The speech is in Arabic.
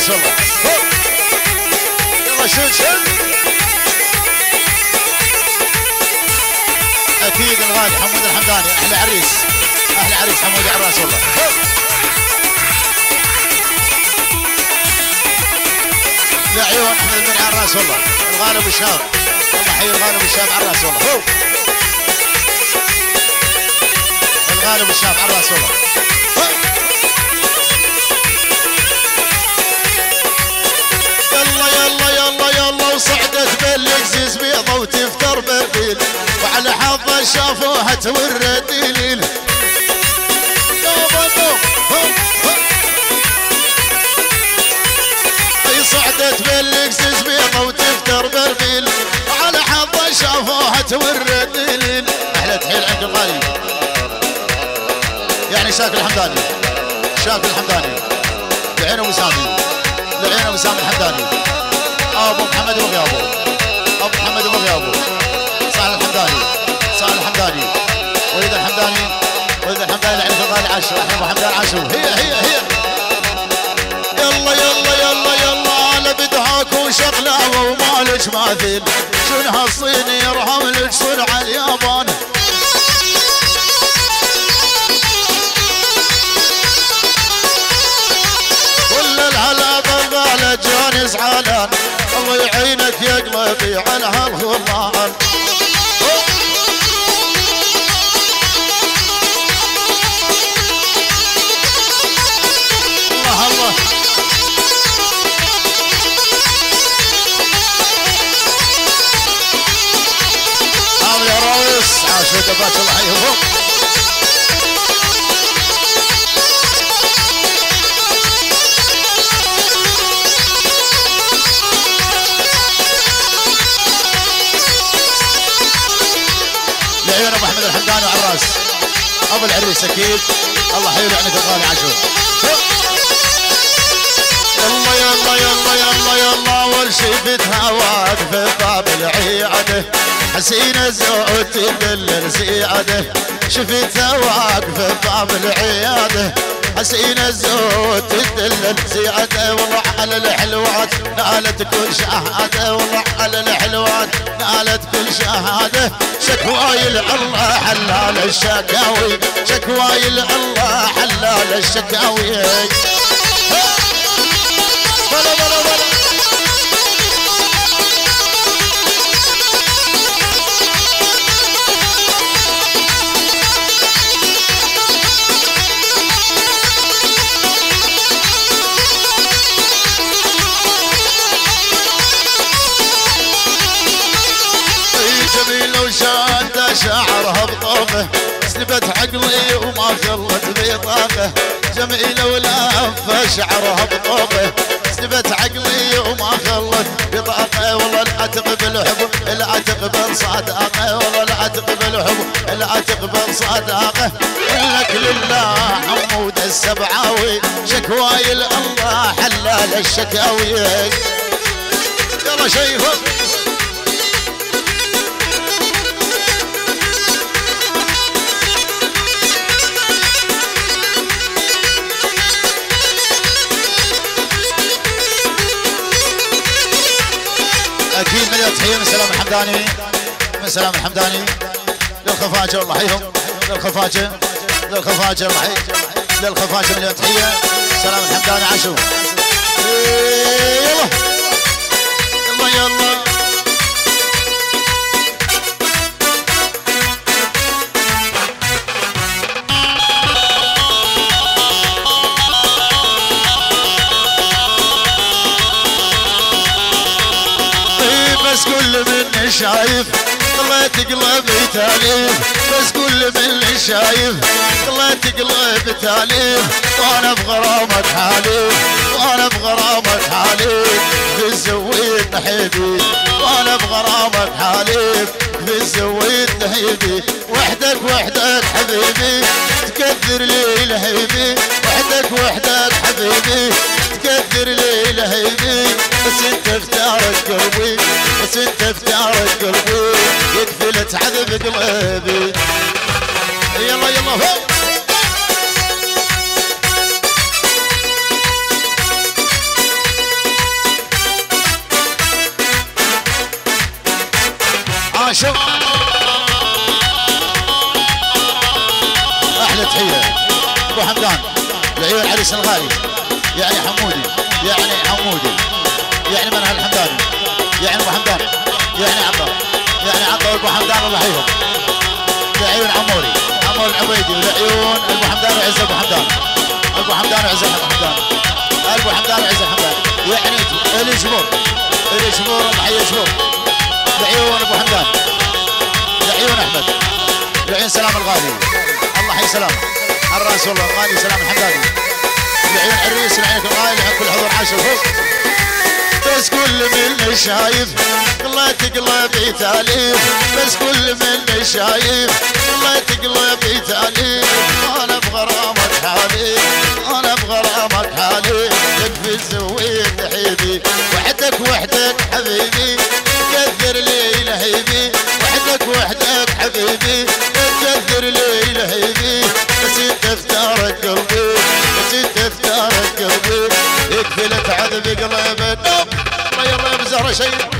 الراس والله. يلا شد شد أكيد الغالي حمود الحمداني أحلى عريس أحلى عريس حمود على الراس والله. لعيون احمد بن على الراس والله الغالي ابو شهاب الله حي الغالي ابو شهاب على الراس والله. الغالي ابو شهاب على الراس والله شافوها تور الدليل يابا نو هو هو. اي صعدت باللكزز بيضة وتفتر بربيل وعلى حظه شافوها تور الدليل أحلى تحيل عند الغالي. يعني شاكر الحمداني. شاكر الحمداني. لعين أبو سامي. لعين أبو سامي الحمداني. أبو محمد ابو غيابو أبو محمد ابو احمد ابو حمدان عاشور هي هي هي. يلا يلا يلا يلا على بدهاك وشغلة ومالك ماثيل شنها الصيني يرحم لك صنع اليابان. كل الهلا بالغالة جاني زعلان. الله يعينك يا قلبي على هالخضان الحمداني وعلى الرأس. أبو العريس أكيد. الله حيو عنك الغالي عاشور يلا يلا يلا يلا يلا اول شي بدها واقفه باب العيادة. حسينه زوج تدلل زياده شفتها واقفه باب حسينه زوج تدلل زيادة والله على الحلوات. نالت كل شهادة والله على الحلوات. نالت كل شهادة. شكواي الله حلال الشكاوي. شكواي الله حلال الشكاوي. شعرها بطوفه سلبت عقلي وما خلت بطاقه جميلة ولافة شعرها بطوفه سلبت عقلي وما خلت بطاقه والله العتق بالحب العتق بالصداقه والله العتق بالحب العتق بالصداقه لك لله حمود السبعاوي شكواي الله حلال الشكاوي. يلا شيفك أكيد مليون تحيه من سلام الحمداني من سلام الحمداني للخفاجه الله يحييهم للخفاجه للخفاجه الله للخفاجه مليون تحيه سلام الحمداني عاشوا يلا. يلا يلا. شايف طلعت قلبي تاليف بس كل من شايف. طلعت قلبي تاليف وأنا بغرامك حاليف وأنا بغرامك حاليف في الزويد نحيبي وأنا بغرامك حاليف في الزويد جيت انت بتعرف قلبي قد عذب قلبي. يلا يلا هو. آه، عاشق أحلى تحية. أبو حمدان. لعيون علي الغالي. يعني حمودي. يعني حمودي. يعني من هالحمداني يعني أبو حمدان. يعني عطا يعني عطا وابو حمدان الله يحييهم لعيون عموري. عمور العبيدي ولعيون أبو حمدان وعز أبو حمدان. أبو حمدان وعز أبو حمدان. أبو حمدان وعز حمدان. يعني إلي جمهور. إلي جمهور الله يحيي جمهور. لعيون أبو حمدان. لعيون أحمد. لعيون سلام الغالي. الله يحيي سلام. الراس والله الغالي سلام الحمداني. لعيون عريس لعيونك الغالي لعيون كل حضور عاشر فوق. بس كل من شايف الله تقلبي تاليف. بس كل من شايف الله تقلبي تاليف. أنا بغرامك حالي أنا بغرامك حالي يكفي الزويد حبيبي وحدك وحدك حبيبي. قدر لي لهيبي وحدك وحدك حبيبي. قدر لي لهيبي بس انت افتارك قلبي بس انت افتارك قلبي. يكفي لك عذب قلبي يلا